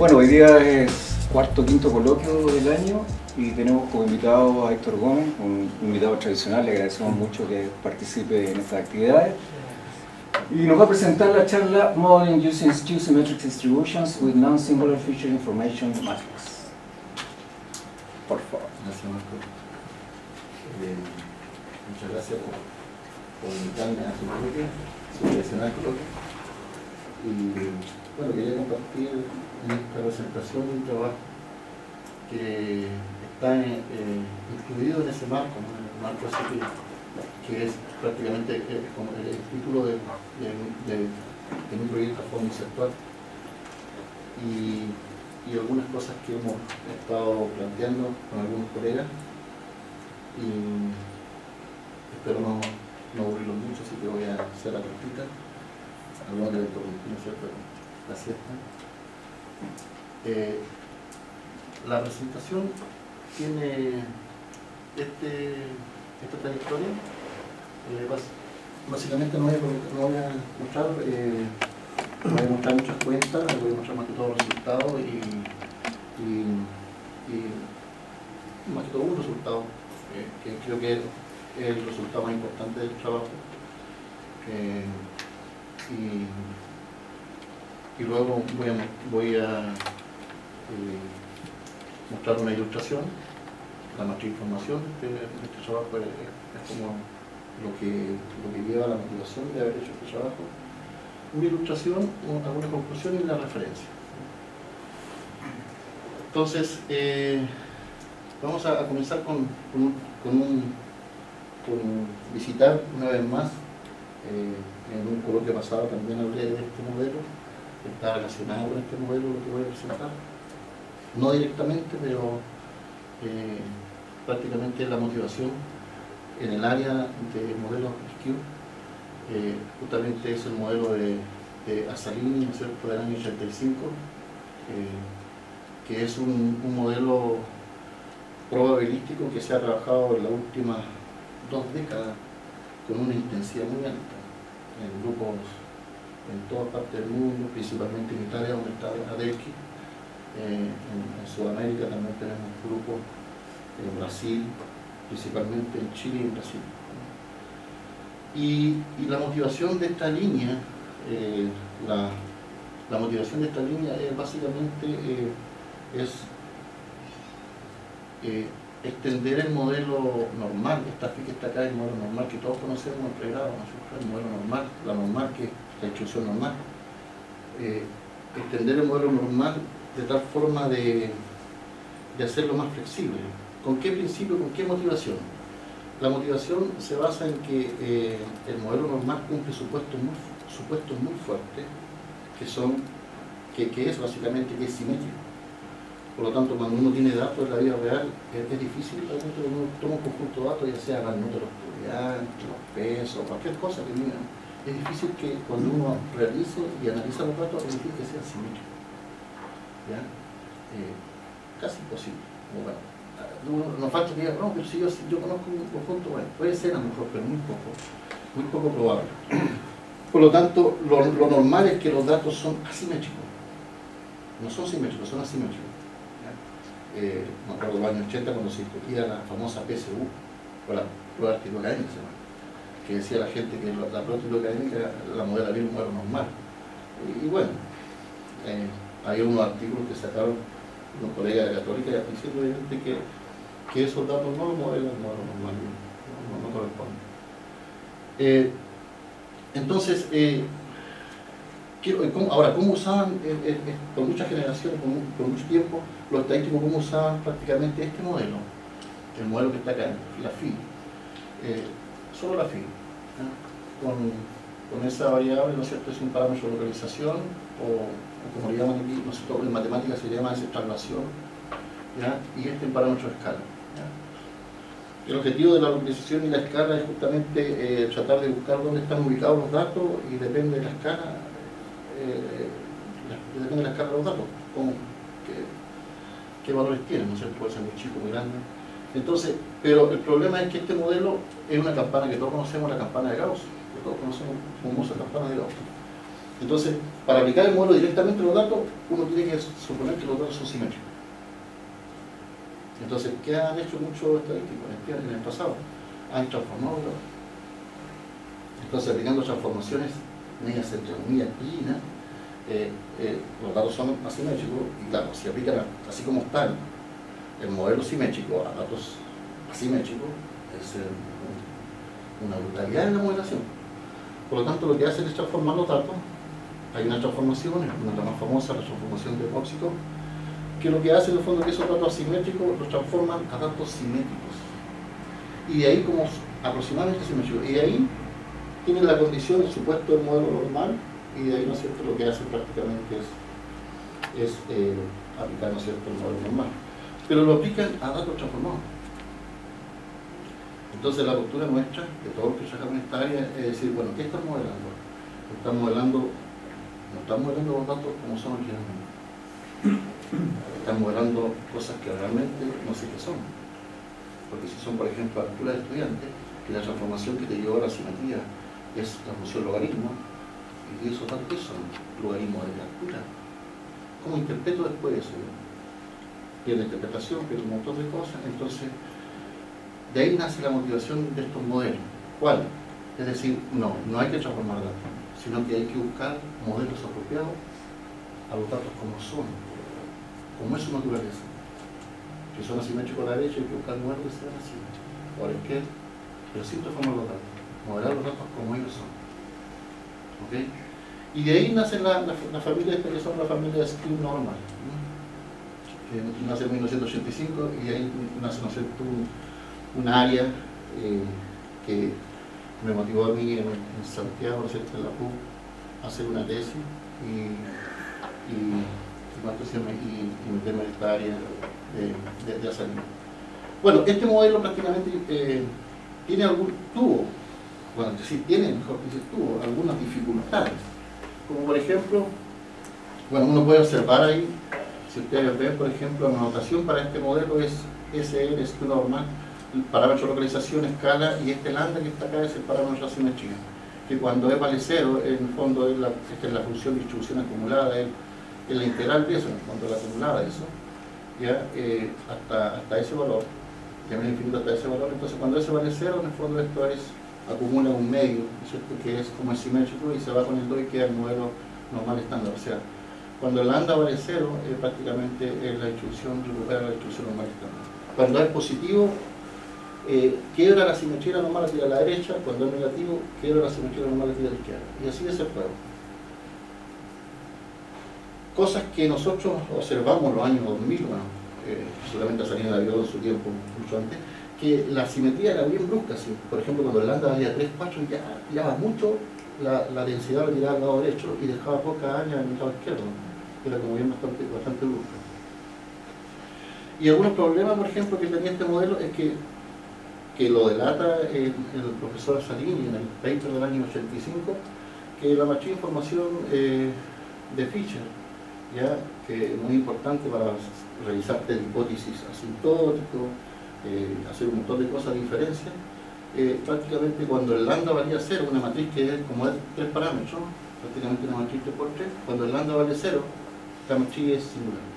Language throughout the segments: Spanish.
Bueno, hoy día es cuarto quinto coloquio del año y tenemos como invitado a Héctor Gómez, un invitado tradicional, le agradecemos mucho que participe en estas actividades. Y nos va a presentar la charla Modeling Using Skew Symmetric Distributions with Non-Singular Feature Information Matrix. Por favor. Gracias, Marco. Eh, muchas gracias por, por invitarme a su coloquio, su tradicional coloquio. Y bueno, quería compartir en esta presentación un trabajo que está eh, incluido en ese marco, ¿no? en el marco ese que es prácticamente eh, como el, título de, de, de, mi proyecto conceptual y, y, algunas cosas que hemos estado planteando con algunos colegas y espero no, no aburrirlos mucho, así que voy a hacer la cortita, hablando de interrumpir, ¿cierto? La siesta. Eh, la presentación tiene este, esta trayectoria. Eh, básicamente no voy a, no voy a mostrar, eh, voy a mostrar muchas cuentas, voy a mostrar más que todo resultados y más que todo un resultado, eh, que creo que es el resultado más importante del trabajo. Eh, y, y, luego voy a, eh, mostrar una ilustración la matriz información este, trabajo es, como lo que, lo que lleva a la motivación de haber hecho este trabajo. Una ilustración, alguna conclusión y una referencia. Entonces, eh, vamos a, comenzar con, con, un, visitar una vez más, eh, en un coloquio pasado también hablé de este modelo, está relacionado con este modelo lo que voy a presentar. No directamente, pero eh, prácticamente la motivación en el área de modelos SKU. Eh, justamente es el modelo de, de Asalini, ¿no es cierto?, del año 85, eh, que es un, modelo probabilístico que se ha trabajado en las últimas dos décadas con una intensidad muy alta en grupos en todas partes del mundo, principalmente en Italia, donde está Adelki, eh, en, Sudamérica también tenemos grupos en Brasil, principalmente en Chile y en Brasil. Y, la motivación de esta línea, eh, la, motivación de esta línea es básicamente eh, es eh, extender el modelo normal, esta está acá, el modelo normal que todos conocemos en pregrado, el modelo normal, la normal que la instrucción normal. Eh, extender el modelo normal de tal forma de, de hacerlo más flexible, ¿Con qué principio, con qué motivación? La motivación se basa en que eh, el modelo normal cumple supuestos muy, supuestos muy fuertes, que son, que, que, es básicamente que es simétrico. Por lo tanto, cuando uno tiene datos en la vida real, es, es difícil cuando uno toma un conjunto de datos, ya sea la nota de los estudiantes, los pesos, cualquier cosa que digan, es difícil que cuando uno realice y analiza los datos, es difícil que sea simétrico. ¿Ya? Eh, casi imposible. Bueno, nos falta que diga, no, pero si yo, conozco un conjunto, bueno, puede ser a lo mejor, pero muy poco, muy poco probable. Por lo tanto, lo, normal es que los datos son asimétricos. No son simétricos, son asimétricos. Eh, me acuerdo de los años 80 cuando se discutía la famosa PSU, o la prueba académica, que decía la gente que la prueba académica la modela bien modelo normal. Y, bueno, eh, hay unos artículos que sacaron los colegas de Católica diciendo que que esos datos no los modelan, no, no, no, no corresponden. Eh, entonces, eh, quiero, ¿cómo, ahora, ¿cómo usaban por muchas generaciones, por, por, mucho tiempo, los estadísticos, cómo usaban prácticamente este modelo? El modelo que está acá, la FI. solo la FI. Con, esa variable, ¿no es cierto?, es un parámetro de localización, o, como le llaman aquí, no sé, en matemáticas se llama extrapolación, y este es un parámetro de escala. El objetivo de la localización y la escala es justamente eh, tratar de buscar dónde están ubicados los datos y depende de la escala, eh, depende de la escala de los datos, qué, valores tienen, ¿no sé, puede ser muy chico, muy grande. Entonces, pero el problema es que este modelo es una campana que todos conocemos, la campana de Gauss, todos conocemos como usa campana de Gauss. Entonces, para aplicar el modelo directamente a los datos, uno tiene que suponer que los datos son simétricos. Entonces, ¿qué han hecho muchos estadísticos en el pasado? Han transformado los datos. Entonces, aplicando transformaciones medias entre comillas clean, eh, eh, los datos son asimétricos y claro, si aplican así como están el modelo simétrico a datos asimétricos, es eh, una brutalidad en la modelación. Por lo tanto, lo que hacen es transformar los datos. Hay una transformación, una de las más famosas, la transformación de óxico, que lo que hace en el fondo es que esos datos asimétricos los transforman a datos simétricos. Y de ahí como aproximadamente simétricos. Y de ahí tienen la condición, el supuesto del modelo normal, y de ahí, ¿no es cierto?, lo que hacen prácticamente es, es eh, aplicar, ¿no es cierto?, el modelo normal. Pero lo aplican a datos transformados. Entonces la postura nuestra, de todos los que trabajamos en esta área, es decir, bueno, ¿qué estamos modelando? Estamos modelando, no estamos modelando los datos como son originalmente. Estamos modelando cosas que realmente no sé qué son. Porque si son, por ejemplo, altura de estudiantes, que la transformación que te llevó a la simetría es la función logaritmo, y esos datos ¿qué son? Logaritmo de la altura. ¿Cómo interpreto después eso? Pierde interpretación, pierde un montón de cosas, entonces de ahí nace la motivación de estos modelos. ¿Cuál? Es decir, no, no hay que transformar datos, sino que hay que buscar modelos apropiados a los datos como son, como es su naturaleza. Si son asimétricos a la derecha, hay que buscar modelos que sean así, o a la izquierda, pero sin transformar los datos, modelar los datos como ellos son. ¿Ok? Y de ahí nace la, la, familia esta que son la familia Skin normal, que nace en 1985 y ahí nace, no un área eh, que me motivó a mí en, Santiago, en la PUC, hacer una tesis y, y, y, meterme en esta área de, de, Bueno, este modelo prácticamente eh, tiene algún, tuvo, bueno, decir, tiene, mejor dicho, tuvo algunas dificultades, como por ejemplo, bueno, uno puede observar ahí, si ustedes ven, por ejemplo, la notación para este modelo es SL, es normal, el parámetro localización, escala, y este lambda que está acá es el parámetro de que cuando es vale cero, en el fondo es la, esta es la función de distribución acumulada, es, la integral de eso, en el fondo la acumulada de eso, ya, eh, hasta, hasta ese valor, ya es infinito hasta ese valor, entonces cuando ese vale cero, en el fondo esto es, acumula un medio, ¿cierto? que es como el simétrico, y se va con el 2 y queda el modelo normal estándar, o sea, cuando el lambda vale cero, eh, prácticamente es la distribución, recupera la distribución normal estándar. Cuando es positivo, eh, quiebra la simetría normal hacia la derecha, cuando es negativo, quiebra la simetría normal hacia la izquierda. Y así es el juego. Cosas que nosotros observamos en los años 2000, bueno, eh, solamente salía la vio en su tiempo, mucho antes, que la simetría era bien brusca. Por ejemplo, cuando el lambda valía 3, 4, ya tiraba mucho la, la densidad la tiraba al lado derecho y dejaba poca área en el lado izquierdo. Era como bien bastante, bastante brusca. Y algunos problemas, por ejemplo, que tenía este modelo es que que lo delata el, profesor Salini en el paper del año 85, que la de información eh, de Fischer, ¿ya? que es muy importante para realizar el hipótesis asintótico, eh, hacer un montón de cosas de diferencia, eh, prácticamente cuando el lambda valía cero, una matriz que es como es tres parámetros, prácticamente una matriz 3 por 3, cuando el lambda vale cero, la matriz es singular.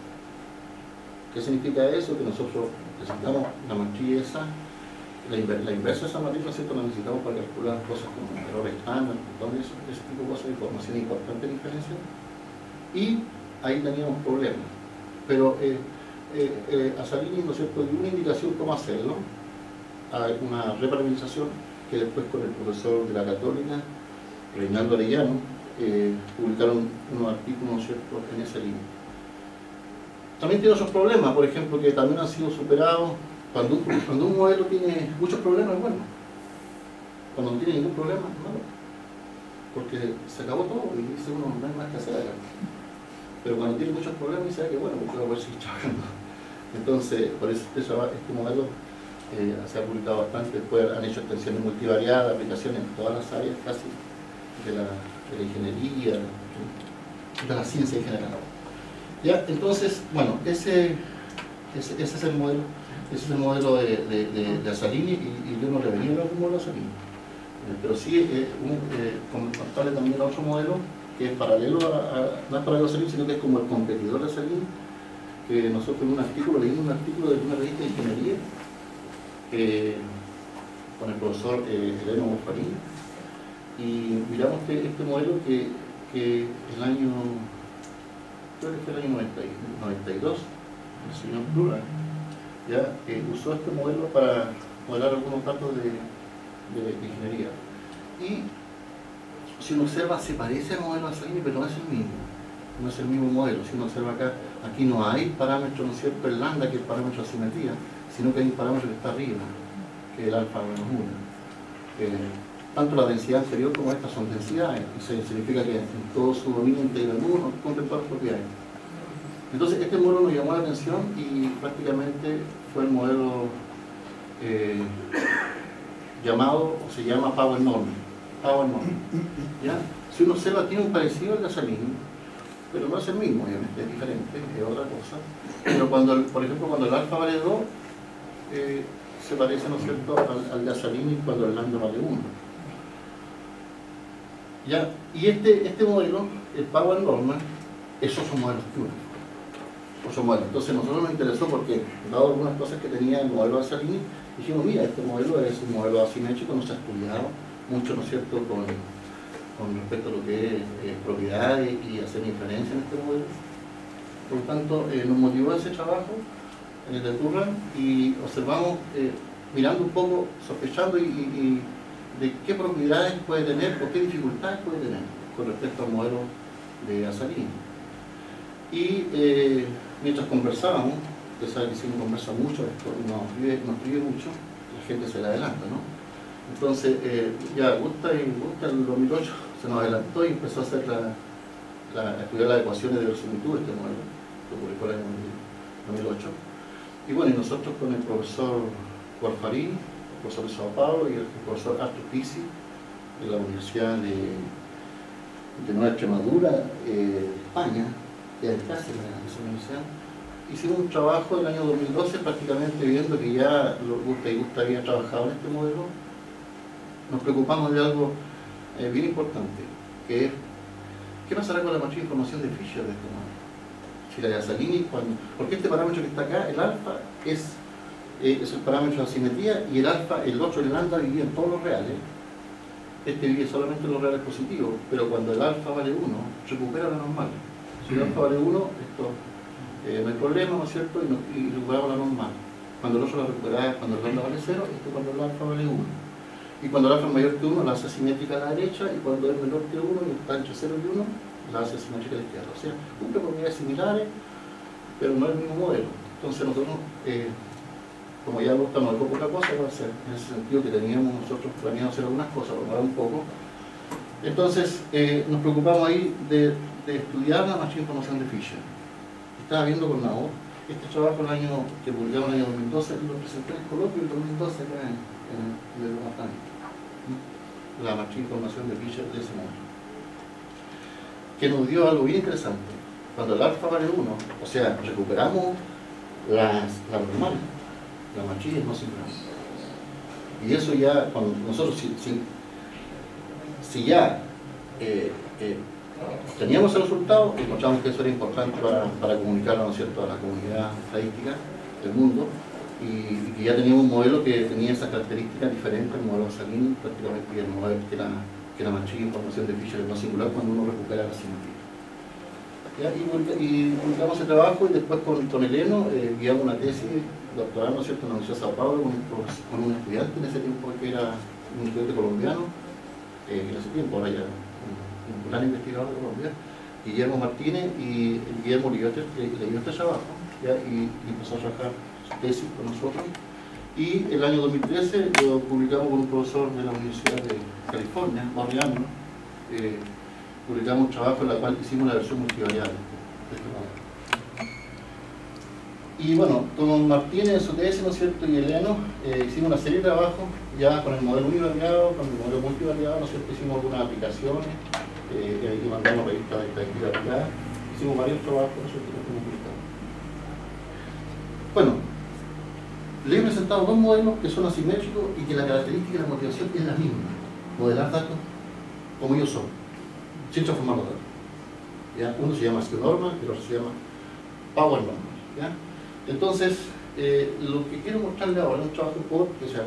¿Qué significa eso? Que nosotros presentamos la matriz esa la, inversa de esa matriz, ¿cierto? La necesitamos para calcular cosas como errores estándar, ese, ese tipo de cosas, información importante de diferencia. Y ahí teníamos problemas. Pero eh, eh, eh, a Salini, ¿no es cierto?, dio una indicación cómo hacerlo, una reparametrización que después con el profesor de la Católica, Reinaldo Arellano, publicaron unos artículos, ¿no es cierto?, en esa línea. También tiene otros problemas, por ejemplo, que también han sido superados cuando, un modelo tiene muchos problemas, bueno. Cuando no tiene ningún problema, malo. Porque se acabó todo y dice uno, no hay más que hacer Pero cuando tiene muchos problemas, dice ah, que bueno, porque voy a seguir trabajando. Entonces, por eso este, este modelo eh, se ha publicado bastante. Después han hecho extensiones multivariadas, aplicaciones en todas las áreas casi de la, ingeniería, de la ciencia en general. ¿Ya? Entonces, bueno, ese, ese es el modelo ese es el modelo de, de, de, de Asalini y, yo no le venía a del modelo. Eh, pero sí, eh, un, eh, también otro modelo que es paralelo a, no es paralelo a Salim, sino que es como el competidor de Salim, que nosotros en un artículo, leímos un artículo de una revista de ingeniería, con el profesor eh, Eleno Buffarini, y miramos este, modelo que, que el año, creo que fue el año 92, el señor ya eh, usó este modelo para modelar algunos datos de, ingeniería. Y si uno observa, se parece al modelo de Salini, pero no es el mismo. No es el mismo modelo. Si uno observa acá, aquí no hay parámetro, ¿no cierto?, el lambda, que es el parámetro de simetría, sino que hay un parámetro que está arriba, que es el alfa menos 1. Eh, tanto la densidad anterior como esta son densidades, eso significa que en todo su dominio integral 1 cumplen todas las propiedades. Entonces este modelo nos llamó la atención y prácticamente fue el modelo eh, llamado, o se llama Power Norm. Power Norm. ¿Ya? Si uno observa, tiene un parecido al gasolín, pero no es el mismo, obviamente, es diferente, es otra cosa. Pero cuando, por ejemplo, cuando el alfa vale 2, eh, se parece, ¿no es cierto?, al, al gasolín cuando el lambda vale 1. ¿Ya? Y este, este modelo, el Power Normal, esos son modelos que entonces nosotros nos interesó porque, dado algunas cosas que tenía el modelo de Salini, dijimos, mira, este modelo es un modelo asimétrico, no se ha estudiado mucho, ¿no es cierto?, con, con respecto a lo que es eh, propiedades y hacer inferencia en este modelo. Por lo tanto, eh, nos motivó ese trabajo en el de Turran y observamos, eh, mirando un poco, sospechando y, de qué propiedades puede tener o qué dificultades puede tener con respecto al modelo de Asalini. Y mientras conversábamos, usted sabe que si uno conversa mucho, esto nos escribe, mucho, la gente se le adelanta, ¿no? Entonces, eh, ya gusta y gusta el 2008, se nos adelantó y empezó a hacer la, la estudiar las ecuaciones de verosimilitud este modelo, que publicó el año 2008. Y bueno, y nosotros con el profesor Guarfarín, el profesor de Sao Paulo y el profesor Artur Pizzi de la Universidad de, de Nueva Extremadura, eh, España, Cáceres, en esa universidad, hicimos un trabajo el año 2012 prácticamente viendo que ya Gusta y Gusta había trabajado en este modelo, nos preocupamos de algo eh, bien importante, que es ¿qué pasará con la matriz de información de Fisher de este modelo? Si la de Asalini, cuando, porque este parámetro que está acá, el alfa, es, eh, es el parámetro de asimetría y el alfa, el otro, el lambda, vivía en todos los reales. Este vive solamente en los reales positivos, pero cuando el alfa vale 1, recupera la normal. Si alfa vale 1, esto eh, no hay problema, ¿no es cierto? Y, y recuperamos la normal. Cuando el otro la recuperamos, cuando el lambda vale 0, esto cuando el alfa vale 1. Y cuando el alfa es mayor que 1, la hace simétrica a la derecha, y cuando es menor que 1, y está entre 0 y 1, la hace simétrica a la izquierda. O sea, cumple propiedades similares, pero no es el mismo modelo. Entonces nosotros, eh, como ya estamos algo poca cosa, va a ser en ese sentido que teníamos nosotros planeado hacer algunas cosas, por un poco. Entonces, eh, nos preocupamos ahí de de estudiar la matriz de información de Fisher. Estaba viendo con Nao, este trabajo el año, que publicamos en el año 2012, lo presenté en el coloquio en 2012 acá en, el departamento. La matriz de información de Fisher de ese modo. Que nos dio algo bien interesante. Cuando el alfa vale 1, o sea, recuperamos las, la normal, la es no singular. Y eso ya, cuando nosotros, si, si, ya eh, eh, teníamos el resultado, encontramos que eso era importante para, para comunicarlo ¿no cierto? a la comunidad estadística del mundo y, que ya teníamos un modelo que tenía esas características diferentes al modelo Salini, prácticamente el modelo que la, que matriz de información de Fisher no singular cuando uno recupera la simetría. Y, publicamos ese trabajo y después con, con Eleno eh, guiamos una tesis doctoral, ¿no cierto?, en la Universidad de Sao Paulo con, con, un estudiante en ese tiempo que era un estudiante colombiano, eh, en ese tiempo, ahora ya un gran investigador de Colombia, Guillermo Martínez, y Guillermo leyó este, leyó este trabajo y, empezó a trabajar su tesis con nosotros. Y el año 2013 lo publicamos con un profesor de la Universidad de California, Mariano, eh, publicamos un trabajo en el cual hicimos la versión multivariable. Y bueno, con Martínez, tesis, ¿no es cierto?, y Eleno, eh, hicimos una serie de trabajos ya con el modelo univariado, con el modelo multivariado, ¿no es cierto?, hicimos algunas aplicaciones, eh, ahí mandamos revistas de estadística aplicada, hicimos varios trabajos Bueno, le he presentado dos modelos que son asimétricos y que la característica y la motivación es la misma, modelar datos como ellos son, sin transformar los datos. ¿ya? Uno se llama skew normal y el otro se llama power normal. ¿ya? Entonces, eh, lo que quiero mostrarle ahora es un trabajo por, que sea,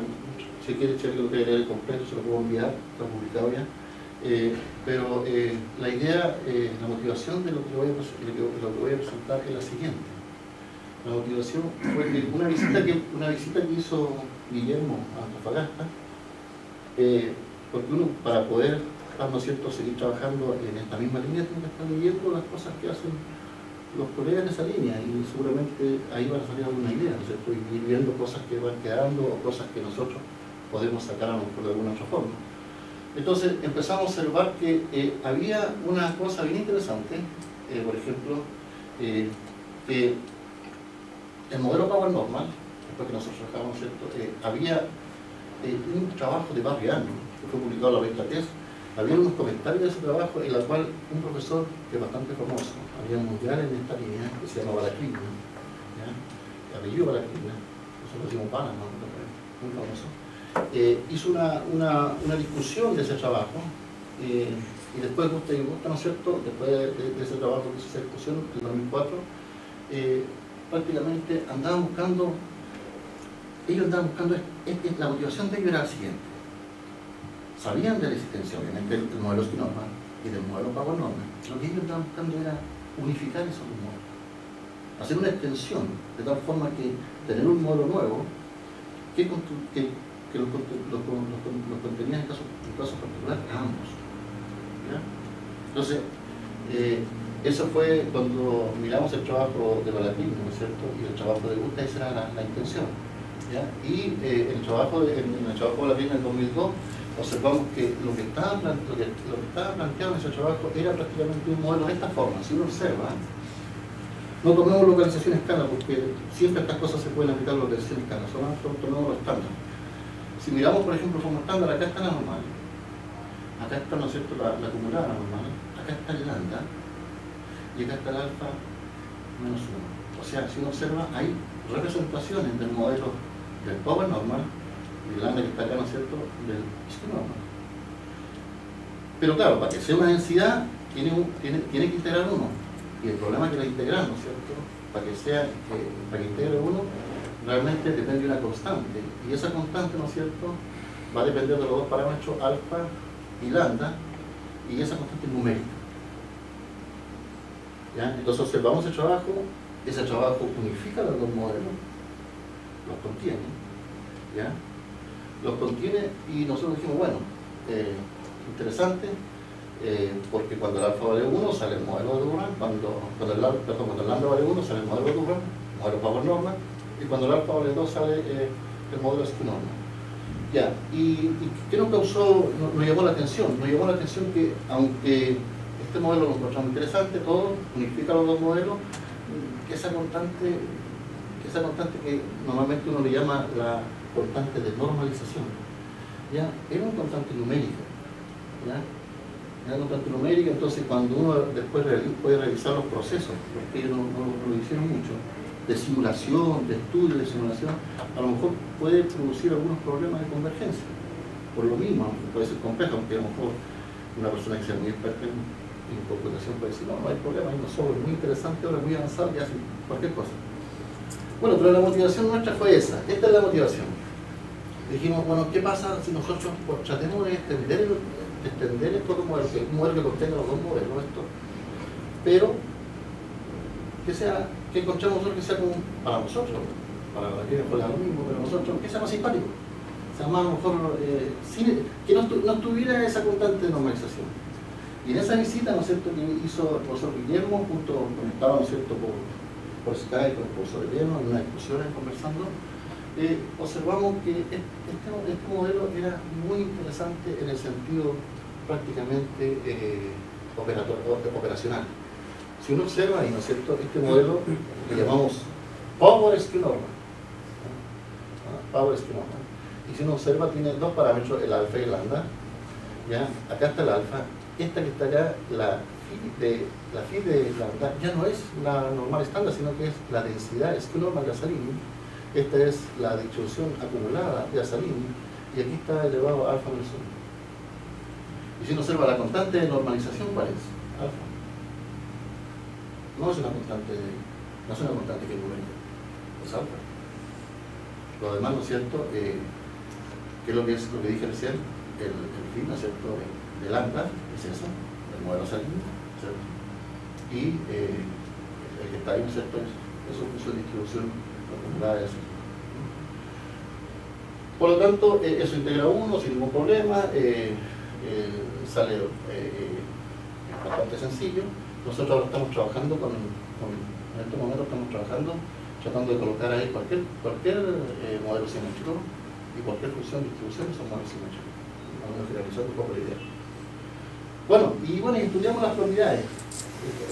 si quiere, si lo quiere leer completo, se lo puedo enviar, está publicado ya. Eh, pero eh, la idea, la motivación de lo que, voy a, presentar es la siguiente. La motivación fue que una visita que, hizo Guillermo a Antofagasta, porque uno para poder, ¿no cierto?, seguir trabajando en esta misma línea tiene que estar leyendo las cosas que hacen los colegas en esa línea y seguramente ahí van a salir alguna idea, ¿no cierto? Y viendo cosas que van quedando o cosas que nosotros podemos sacar a lo mejor de alguna otra forma. Entonces empezamos a observar que eh, había una cosa bien interesante, eh, por ejemplo, eh, que el modelo Power Normal, después que nosotros trabajamos, ¿cierto? había un trabajo de Barry que fue publicado en la revista TES, había unos comentarios de ese trabajo en el cual un profesor que es bastante famoso, había mundial en esta línea, que se llama Balacrina, apellido Balacrina, nosotros decimos Pana, ¿no? muy famoso, eh, hizo una, una, discusión de ese trabajo eh, y después gusta y gusta, ¿no es cierto? Después de, ese trabajo que hizo esa discusión en 2004, eh, prácticamente andaban buscando, ellos andaban buscando, la motivación de ellos era la siguiente sabían de la existencia, obviamente, del modelo normal y del modelo Power. Lo que ellos estaban buscando era unificar esos dos modelos. Hacer una extensión, de tal forma que tener un modelo nuevo que, que, que los, los, en casos en caso particular ambos. Entonces, eh, eso fue cuando miramos el trabajo de Balatín, ¿no es cierto? Y el trabajo de Gusta, esa era la, intención. Y eh, el trabajo de, en, el trabajo de Balatín en el 2002 observamos que lo que, estaba, lo, que, estaba planteado en ese trabajo era prácticamente un modelo de esta forma. Si uno observa, no tomemos localización escala, porque siempre estas cosas se pueden aplicar a localización escala, solo tomemos los estándar. Si miramos, por ejemplo, como estándar, acá está la normal, acá está, ¿no es cierto?, la, acumulada normal, acá está el lambda, y acá está el alfa menos 1. O sea, si uno observa, hay representaciones del modelo del power normal el lambda que está acá, ¿no es cierto?, del sistema Pero claro, para que sea una densidad, tiene, tiene, tiene que integrar uno. Y el problema es que la integral, ¿no es cierto?, para que, sea, para que integre uno, realmente depende de una constante. Y esa constante, ¿no es cierto?, va a depender de los dos parámetros alfa y lambda, y esa constante es numérica. ¿Ya? Entonces observamos el trabajo, ese trabajo unifica los dos modelos, los contiene, ¿ya? los contiene y nosotros dijimos, bueno, eh, interesante, eh, porque cuando el alfa vale 1 sale el modelo de Durán, cuando, cuando, el, perdón, cuando el lambda vale 1 sale el modelo de Durán, modelo power normal, y cuando el alfa vale 2 sale eh, el modelo normal. Ya, y, y, ¿qué nos causó, nos, llamó la atención? Nos llamó la atención que aunque este modelo lo encontramos interesante, todo unifica los dos modelos, que esa constante, que esa constante que normalmente uno le llama la constante de normalización, ¿ya? era una constante numérica. ¿ya? Era una constante numérica, entonces cuando uno después puede revisar los procesos, porque ellos no, lo hicieron mucho, de simulación, de estudio, de simulación, a lo mejor puede producir algunos problemas de convergencia. Por lo mismo, puede ser complejo, aunque a lo mejor una persona que sea muy experta en, computación puede decir, no, no hay problema, hay unos software muy interesante, ahora muy avanzado y hacen cualquier cosa. Bueno, pero la motivación nuestra fue esa, esta es la motivación dijimos, bueno, ¿qué pasa si nosotros tratemos de extender, de extender esto como que, un modelo que contenga los dos modelos, esto, pero que sea, que encontremos nosotros que sea como para nosotros, para la que lo mismo, pero nosotros, que sea más simpático, sea más a lo mejor, eh, que no, no, tuviera esa constante normalización. Y en esa visita, ¿no es cierto?, que hizo el profesor Guillermo, junto, estaba, ¿no es cierto?, por, por Skype con el profesor Guillermo, en una discusión conversando, eh, observamos que este, este, modelo era muy interesante en el sentido prácticamente eh, operacional. Si uno observa, y no es este modelo le llamamos Power Normal. Power Normal. Y si uno observa, tiene dos parámetros, el alfa y el lambda. ¿ya? Acá está el alfa. Esta que está acá, la phi de, la phi de lambda, ya no es la normal estándar, sino que es la densidad Skew Normal de Salini esta es la distribución acumulada de Asalini y aquí está elevado a alfa menos 1. Y si uno observa la constante de normalización, ¿cuál es? Alfa. No es una constante, no es una constante que aumenta, es alfa. Lo demás, ¿no es cierto? Eh, ¿Qué es lo que, es, lo que dije recién? El, el fin, ¿no es cierto?, de lambda es eso, el modelo saliente, ¿cierto? Y eh, el que está ahí, ¿no es cierto?, es, es su distribución acumulada de. Por lo tanto, eh, eso integra uno sin ningún problema, eh, sale bastante sencillo. Nosotros estamos trabajando con, con, en este momento estamos trabajando tratando de colocar ahí cualquier, cualquier modelo simétrico y cualquier función de distribución son modelos simétricos. Vamos a finalizar un poco la idea. Bueno, y bueno, estudiamos las propiedades.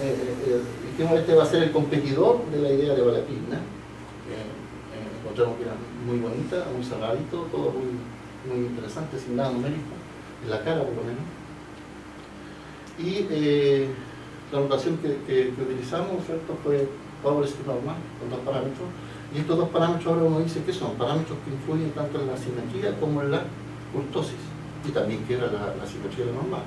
este va a ser el competidor de la idea de Balapigna encontramos que era muy bonita, muy cerradito, todo muy, muy interesante, sin nada numérico, en la cara por lo menos. Y eh, la notación que, utilizamos ¿cierto? fue power script normal, con dos parámetros. Y estos dos parámetros ahora uno dice que son parámetros que influyen tanto en la simetría como en la curtosis. Y también que era la, la simetría normal.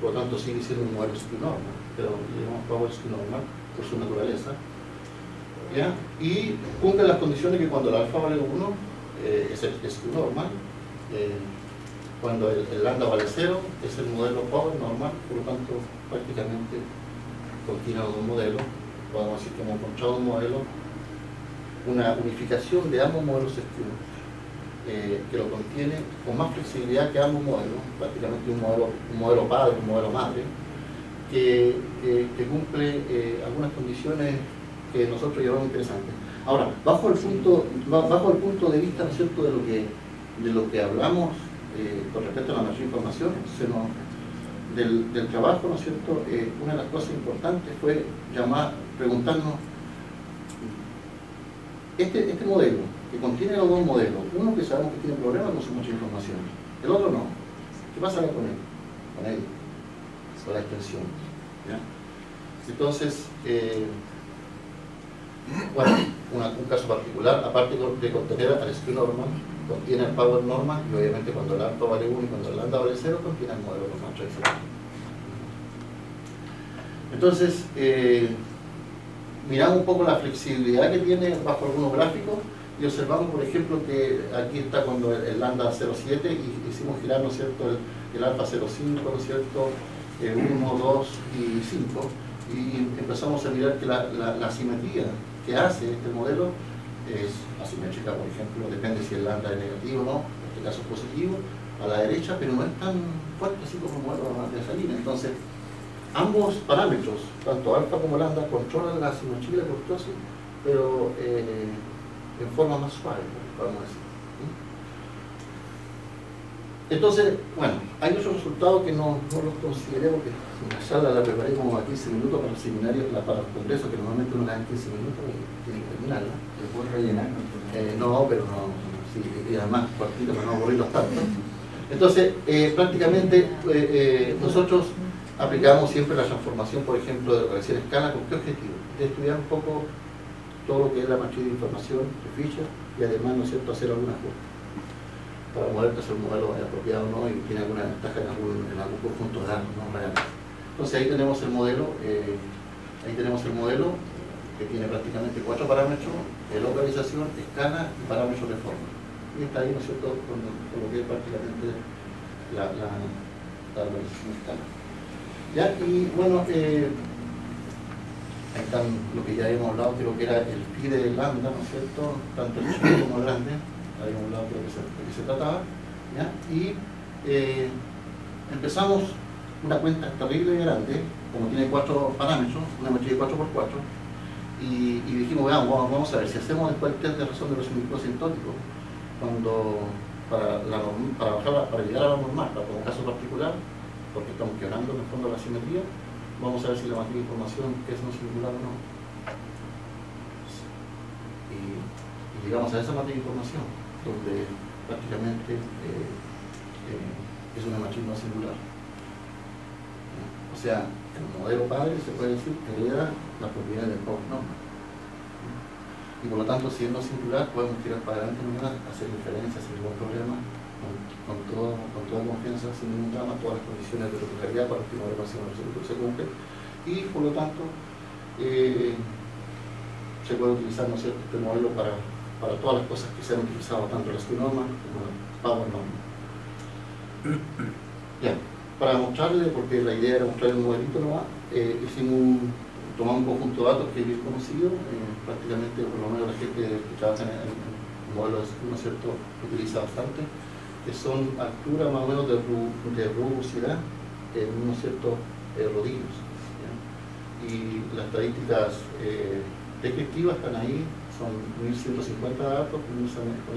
Por lo tanto sigue siendo un modelo normal, pero llamamos power normal por su naturaleza y cumple las condiciones que cuando el alfa vale 1 eh, es, el, es normal, eh, cuando el, lambda vale 0 es el modelo power normal, por lo tanto prácticamente contiene los dos modelos, podemos decir que hemos encontrado un modelo, una unificación de ambos modelos esquinos, eh, que lo contiene con más flexibilidad que ambos modelos, prácticamente un modelo, un modelo padre, un modelo madre, que, cumple algunas condiciones que nosotros llevamos interesante. Ahora, bajo el punto, bajo el punto de vista, ¿no es cierto?, de lo que, de lo que hablamos eh, con respecto a la mayor información, del, del, trabajo, ¿no es cierto?, eh, una de las cosas importantes fue llamar, preguntarnos, este, este modelo, que contiene los dos modelos, uno que sabemos que tiene problemas con su mucha información, el otro no, ¿qué pasa con él? Con él, con la extensión. Entonces, eh, bueno, un caso particular, aparte de contener al skew normal, contiene el power normal y obviamente cuando el alfa vale 1 y cuando el lambda vale 0, contiene el modelo normal tradicional. Entonces, eh, miramos un poco la flexibilidad que tiene bajo algunos gráficos y observamos, por ejemplo, que aquí está cuando el, lambda 0,7 y hicimos girar, ¿no es cierto?, el, alfa 0,5, ¿no es cierto?, 1, 2 y 5 y empezamos a mirar que la, la, la simetría que hace este modelo es asimétrica, por ejemplo, depende si el lambda es negativo o no, en este caso es positivo, a la derecha, pero no es tan fuerte así como modelo de esa línea. Entonces, ambos parámetros, tanto alfa como lambda, controlan la simetría de la pero eh, en forma más suave, podemos decir. Entonces, bueno, hay otros resultados que no, no los consideré porque la charla la preparé como a 15 minutos para el seminario, para el congreso, que normalmente uno da en 15 minutos y tiene que terminarla. ¿Te puedes rellenar? Eh, no, pero no, sí, y además cortito para no aburrirlos tanto. Entonces, eh, prácticamente eh, nosotros aplicamos siempre la transformación, por ejemplo, de regresión escala, ¿con qué objetivo? De estudiar un poco todo lo que es la matriz de información de Fischer y además, ¿no es cierto?, hacer algunas cosas para poder hacer un modelo apropiado o no y tiene alguna ventaja en algún, en algún conjunto de datos no reales. Entonces ahí tenemos el modelo, eh, ahí tenemos el modelo que tiene prácticamente cuatro parámetros, de localización, escala y parámetros de forma. Y está ahí, ¿no es cierto?, con, lo que es prácticamente la, la, localización escala. ¿Ya? Y bueno, eh, ahí están lo que ya hemos hablado, creo que era el phi de lambda, ¿no es cierto?, tanto el chico como el grande habíamos hablado de lo que se, trataba, y eh, empezamos una cuenta terrible grande, como tiene cuatro parámetros, una matriz de 4x4, y, dijimos, veamos, vamos, a ver, si hacemos después el test de razón de los asintóticos, cuando para, para, bajar, llegar a la normal, para un caso particular, porque estamos quebrando en el fondo la simetría, vamos a ver si la matriz de información es no singular o no. Y, y llegamos a esa matriz de información donde prácticamente eh, eh, es una matriz no singular. O sea, el modelo padre se puede decir que hereda las propiedades del power normal. Y por lo tanto, si es no singular, podemos tirar para adelante hacer inferencias sin ningún problema, con, con, todo, con toda confianza, sin ningún drama, todas las condiciones de localidad para que el modelo absoluto se cumple. Y por lo tanto, eh, se puede utilizar ¿no cierto? este modelo para, para, todas las cosas que se han utilizado, tanto las normas como las Power Normas. Ya, para mostrarle, porque la idea era mostrarle un modelito nomás, eh, hicimos tomamos un conjunto de datos que es bien conocido, eh, prácticamente por lo menos la gente que trabaja en el, modelo de ¿no es cierto?, utiliza bastante, que son alturas más o menos de, de rugosidad en unos ciertos eh, rodillos. Y las estadísticas eh, descriptivas están ahí, son 1150 datos con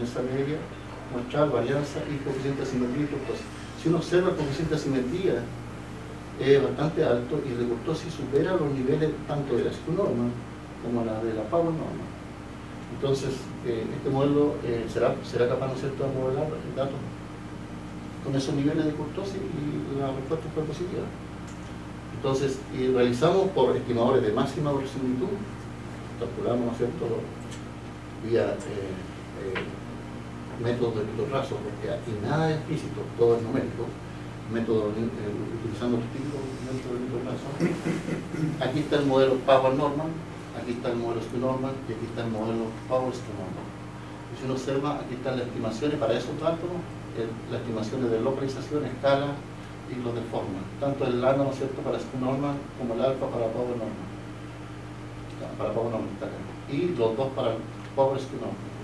esa, media, mostrar varianza y coeficiente simetría y kurtosis. Si uno observa el coeficiente de simetría es bastante alto y kurtosis supera los niveles tanto de la norma como la de la power norma. Entonces, eh, este modelo eh, será, será capaz, ¿no cierto?, de modelar el dato con esos niveles de kurtosis y la respuesta fue positiva. Entonces, y realizamos por estimadores de máxima verosimilitud, calculamos, ¿no es cierto?, vía eh, eh, métodos de raso, porque aquí nada es explícito, todo es numérico, método, eh, utilizando los métodos de raso. Aquí está el modelo Power Normal, aquí está el modelo Q Normal y aquí está el modelo Power Q Normal. Y si uno observa, aquí están las estimaciones para esos datos, las estimaciones de localización, escala, y lo deforma. Tanto el lambda, ¿no es cierto?, para Sq normal como el alfa para power normal. Para power normal, y los dos para power Sq normal.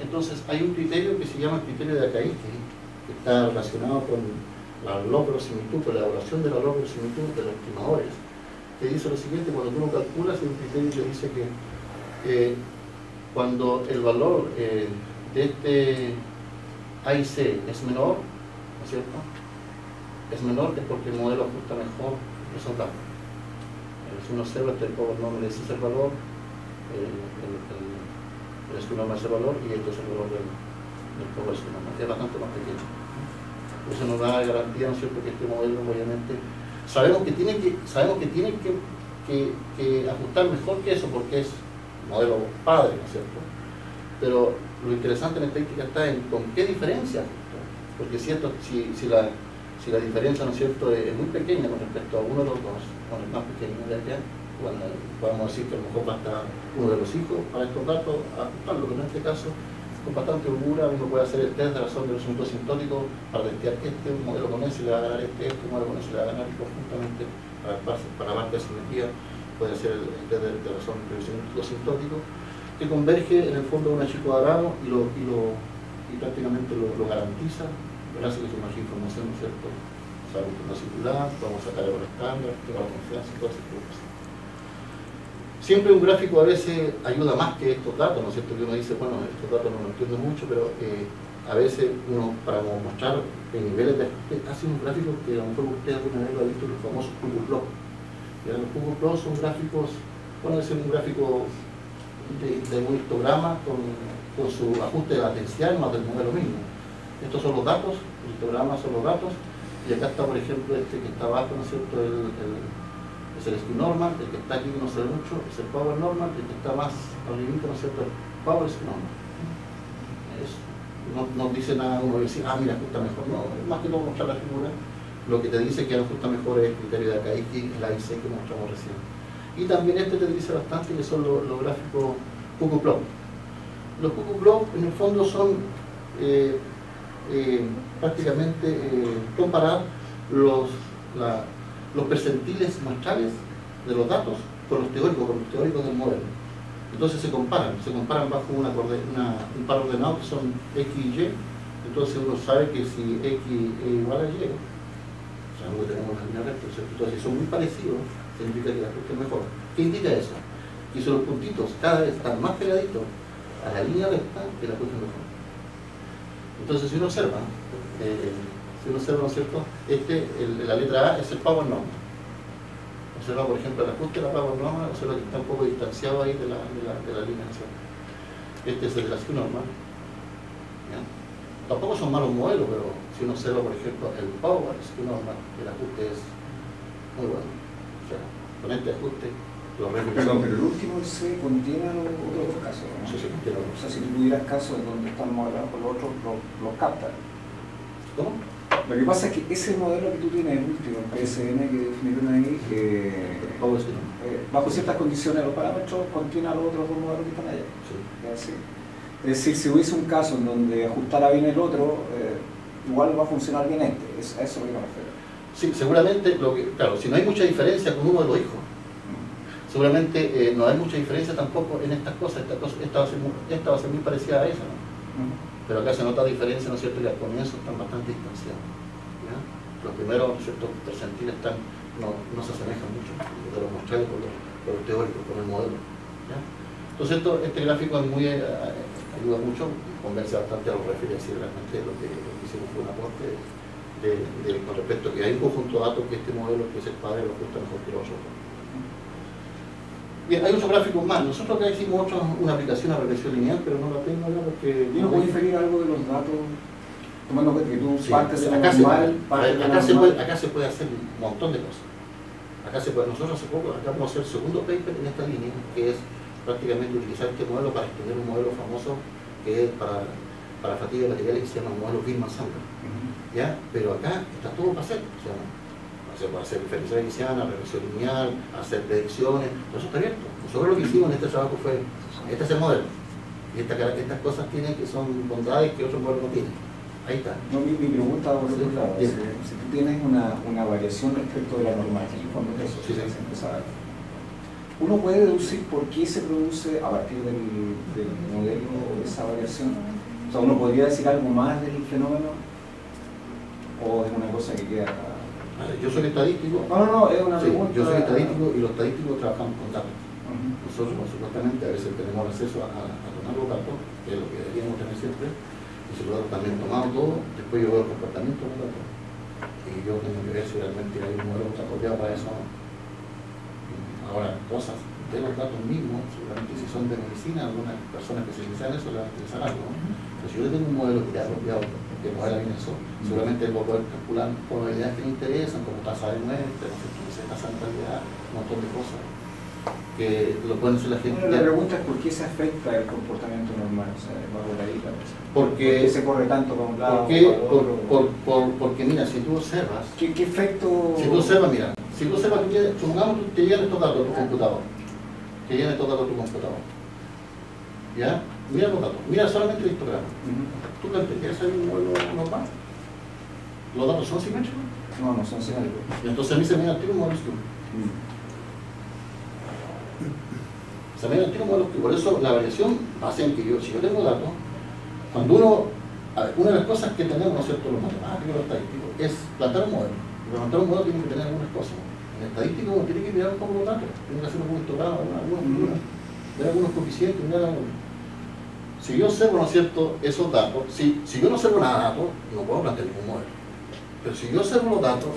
Entonces, hay un criterio que se llama el criterio de Akaike, que está relacionado con la logro-similitud, con la evaluación de la logro-similitud de los estimadores, que dice lo siguiente, cuando uno calcula, hay un criterio que dice que eh, cuando el valor eh, de este A y C es menor, ¿no es cierto?, es menor es porque el modelo ajusta mejor datos. Eh, si uno observa este power normal ese es el valor, el, el, el, es el valor y este es el valor del, del. Es bastante más pequeño. Eso nos da garantía, ¿no es cierto?, que este modelo obviamente sabemos que tiene que, sabemos que, tiene que, que, que ajustar mejor que eso porque es modelo padre, ¿no es cierto? Pero lo interesante en esta técnica está en con qué diferencia Porque si, esto, si, si la si la diferencia, ¿no es cierto?, es muy pequeña con respecto a uno de los dos, con el más pequeño de acá, bueno, podemos decir que a lo mejor basta uno de los hijos para estos datos ajustarlo, pero en este caso, con bastante holgura, uno puede hacer el test de razón de los asuntos sintóticos para testear que este modelo con ese le va a ganar este, este modelo con ese le va a ganar, y conjuntamente para, para la parte simetría puede ser el test de, de razón de los sintótico, que converge en el fondo de un archivo cuadrado y, lo, y, prácticamente lo, garantiza gracias a que más información, ¿no es cierto? Sabemos que no circular, podemos sacar el estándar, toda la confianza todas esas cosas. Siempre un gráfico a veces ayuda más que estos datos, ¿no es cierto? Que uno dice, bueno, estos datos no los entiendo mucho, pero eh, a veces uno, para mostrar niveles de hace un gráfico que a lo mejor usted alguna vez lo ha visto, los famosos Google Plot. Los Plot son gráficos, bueno, es un gráfico de, de un histograma con, con su ajuste latencial más del modelo mismo estos son los datos, el histograma son los datos, y acá está, por ejemplo, este que está abajo, ¿no es cierto?, el, es el normal, el que está aquí no se ve mucho, es el power normal, el que está más arribita, ¿no es cierto?, el power skew normal. no, no, dice nada uno decir, ah, mira, ajusta mejor, no, es más que todo mostrar la figura, lo que te dice que ajusta mejor es el criterio de Akaiki, el AIC que mostramos recién. Y también este te dice bastante que son los, gráficos Cuckoo Plot. Los Cuckoo Plot en el fondo son eh, eh, prácticamente eh, comparar los, los percentiles muestrales de los datos con los teóricos, con los teóricos del modelo. Entonces se comparan, se comparan bajo un par ordenado que son X y Y, entonces uno sabe que si X es igual a Y, sabemos que tenemos la línea recta, entonces si son muy parecidos, significa que la ajuste es mejor. ¿Qué indica eso? Que si los puntitos cada vez están más pegaditos a la línea recta, que la ajuste es mejor. Entonces, si uno observa, eh, si uno observa, ¿no es cierto? Este, el, la letra A es el power normal. Observa, por ejemplo, el ajuste de la power normal, observa que está un poco distanciado ahí de la, de la, de la línea. Este es el de la normal. Tampoco son malos modelos, pero si uno observa, por ejemplo, el power SQ normal, el ajuste es muy bueno. O sea, con este ajuste pero, pero el último C contiene otros casos. ¿no? Sí, sí, pero, o sea, si tú tuvieras casos donde están modelados por los otros, los, los captan. ¿Cómo? Lo que pasa es que ese modelo que tú tienes, el último, el PSN que definieron ahí, eh, eh, bajo ciertas condiciones los parámetros contiene a los otros dos modelos que están allá. Sí. Es decir, si hubiese un caso en donde ajustara bien el otro, eh, igual va a funcionar bien este. Es, a eso lo que me refiero. Sí, seguramente, lo que, claro, si no hay mucha diferencia con uno de los hijos, seguramente eh, no hay mucha diferencia tampoco en estas cosas. Esta, cosa, esta, va, a ser muy, esta va a ser muy parecida a esa, ¿no? Pero acá se nota diferencia, ¿no es cierto? Y al comienzo están bastante distanciados. Los primeros, ¿no es cierto?, están, no, no se asemejan mucho, de los mostrales por los, por los teóricos, con el modelo. Entonces esto, este gráfico es muy, eh, ayuda mucho, convence bastante a los y realmente lo que, lo que hicimos fue un aporte con respecto a que hay un conjunto de datos que este modelo que es el padre lo ajusta mejor que los otros. Bien, hay otros gráficos más. Nosotros acá hicimos otro, una aplicación a regresión lineal, pero no la tengo ya porque... ¿Y no puedo inferir algo de los datos? Tomando cuenta que tú sí, partes de acá, normal, se, parte acá, se puede, acá se puede hacer un montón de cosas. Acá se puede, nosotros hace poco acabamos de hacer el segundo paper en esta línea, que es prácticamente utilizar este modelo para extender un modelo famoso que es para, para fatiga de materiales que se llama el modelo Birman-Sandler. Uh -huh. ¿Ya? Pero acá está todo para hacer. O sea, se puede hacer diferencia inicial, regresión lineal, hacer predicciones, todo eso está abierto. Nosotros lo que hicimos en este trabajo fue, este es el modelo. Y esta, estas cosas tienen que son bondades que otros modelos no tienen. Ahí está. No, mi, mi pregunta por otro lado, si, si, tú tienes una, una, variación respecto de la normativa, cuando eso sí, sí. empezar, uno puede deducir por qué se produce a partir del, del modelo esa variación. O sea, uno podría decir algo más del fenómeno o es una cosa que queda yo soy estadístico. No, no, no, es una sí, Yo soy estadístico y los estadísticos trabajamos con datos. Uh -huh. Nosotros, supuestamente, a veces tenemos acceso a, a, tomar los datos, que es lo que deberíamos tener siempre. Y si los datos también tomamos todo, después yo veo el comportamiento de los datos. Y yo tengo que ver si realmente hay un modelo apropiado para eso o no. Ahora, cosas de los datos mismos, seguramente si son de medicina, algunas personas especializadas en eso les va a interesar algo. Pero si yo tengo un modelo que es apropiado que era bien eso, seguramente a poder calcular probabilidades que le interesan, como tasa de muerte, tasa de natalidad, un montón de cosas que lo pueden hacer la gente. Bueno, la pregunta es por qué se afecta el comportamiento normal, o sea, ahí la porque, ¿Por qué se corre tanto para un lado? Porque, por, por, por, porque mira, si tú observas... ¿Qué, qué efecto...? Si tú observas, mira, si tú observas que supongamos que te llegan estos datos a tu computador, te llegan estos datos a tu computador, ¿ya? Mira los datos, mira solamente el histograma. Uh -huh. ¿Tú quieres saber un modelo normal? ¿Los datos son simétricos? No, no son simétricos. Entonces a mí se me da el tiro un modelo uh Se me da el tiro un modelo Por eso la variación base en que yo, si yo tengo datos, cuando uno, ver, una de las cosas que tenemos, ¿no es cierto?, los matemáticos, los estadísticos, es plantar un modelo. Plantar un modelo tiene que tener algunas cosas. En estadístico uno tiene que mirar un poco los datos, tiene que hacer un histograma, algunas figuras, ver algunos coeficientes, mirar algunos si yo observo, ¿no cierto?, esos datos, si, si yo no observo nada de datos, no puedo plantear ningún modelo. Pero si yo observo los datos,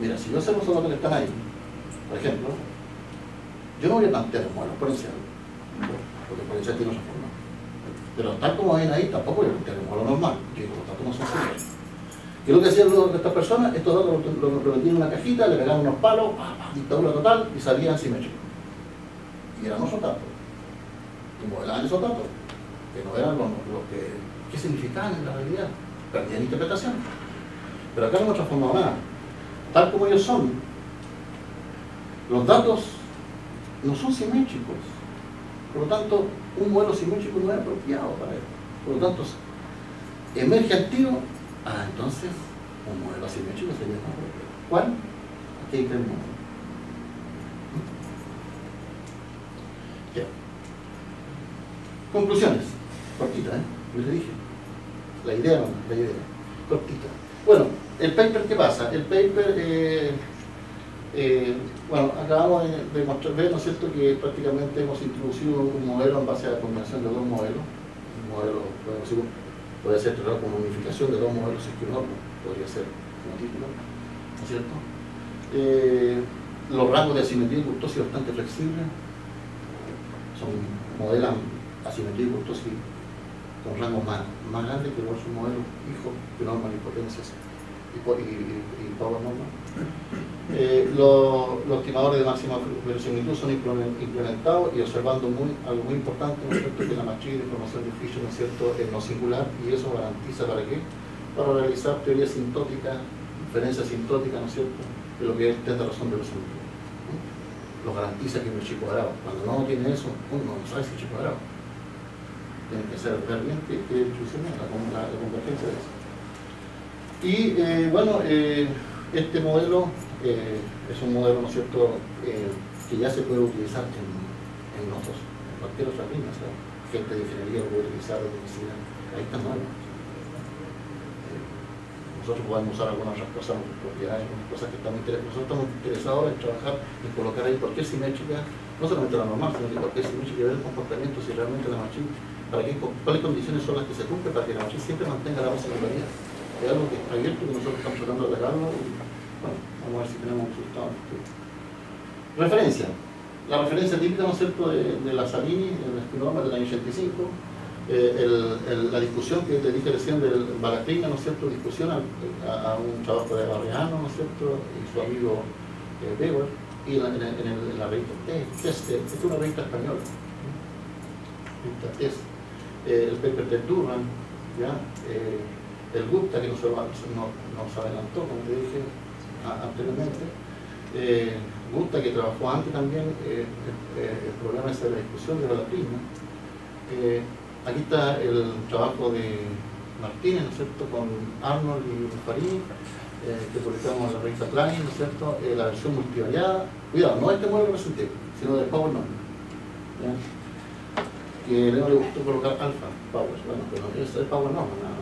mira, si yo observo esos datos que están ahí, por ejemplo, yo no voy a plantear un modelo exponencial, porque exponencial tiene otra forma. Pero tal como ven ahí, tampoco voy a plantear un modelo normal, que los datos no son similares. ¿Qué es lo que hacían estas personas? Estos datos los lo, metían en una cajita, le pegaban unos palos, dictadura total, y salían simétricos. Y eran esos datos. Y modelaban esos datos que no eran lo, lo que, que significaban en la realidad, perdían interpretación. Pero acá no hemos transformado nada. Tal como ellos son, los datos no son simétricos. Por lo tanto, un modelo simétrico no es apropiado para él. Por lo tanto, emerge al tiro, ah, entonces un modelo asimétrico sería más apropiado. ¿Cuál? Aquí hay tres modelos. Conclusiones cortita, ¿eh? Yo le dije. La idea no, la idea. Cortita. Bueno, el paper, ¿qué pasa? El paper, eh, eh, bueno, acabamos de, mostrar, ¿no es cierto?, que prácticamente hemos introducido un modelo en base a la combinación de dos modelos. Un modelo, podemos decir, puede ser tratado como unificación de dos modelos, es que no, podría ser como título, ¿no es cierto? Eh, los rangos de asimetría y curtosis bastante flexibles, son modelan asimetría y curtosis con rangos más, más grandes que los modelos hijos que norman y potencias y, y, y, power normal. Eh, los, los, estimadores de máxima verosimilitud son implementados y observando muy, algo muy importante, ¿no es cierto?, que la matriz de información de Fisher, ¿no es cierto?, es no singular y eso garantiza para qué? para realizar teoría sintótica, inferencia sintótica, ¿no es cierto?, de lo que es el de razón de los sentidos. Lo garantiza que no es chico cuadrado. Cuando no tiene eso, uno no sabe si es chico cuadrado. Tiene que ser realmente que la, la, la convergencia de eso. Y eh, bueno, eh, este modelo eh, es un modelo, ¿no cierto?, que ya se puede utilizar en, en en cualquier otra línea, gente de ingeniería puede utilizar, de medicina, ahí está mal. nosotros podemos usar algunas otras cosas, propiedades, algunas cosas que estamos interesados. Nosotros estamos interesados en trabajar, en colocar ahí cualquier simétrica, no solamente la normal, sino que cualquier simétrica que ve el comportamiento, si realmente la machine, cuáles condiciones son las que se cumplen para que la machine siempre mantenga la base de la realidad es algo que está abierto, que nosotros estamos tratando de atacarlo y bueno, vamos a ver si tenemos resultados. Referencia. La referencia típica, ¿no es cierto?, de, la Salini, en el espinoma del año 85, eh, el, el, la discusión que te dije recién del Balaclina, ¿no es cierto?, discusión a, un trabajo de Barriano, ¿no es cierto?, y su amigo eh, y en, la revista Test, es una revista española, revista Test, eh, el paper de Durham, ¿ya?, eh, el Gupta, que nos, adelantó, como te dije anteriormente, eh, que trabajó antes también, eh, el problema es de la discusión de la prima. Eh, aquí está el trabajo de Martínez, ¿no es cierto?, con Arnold y Farini, que publicamos en la revista Klein, ¿no es cierto?, la versión multivariada, cuidado, no este modelo presenté, sino del Power Que no le gustó colocar alfa, Power, bueno, pero es el Power Normal, nada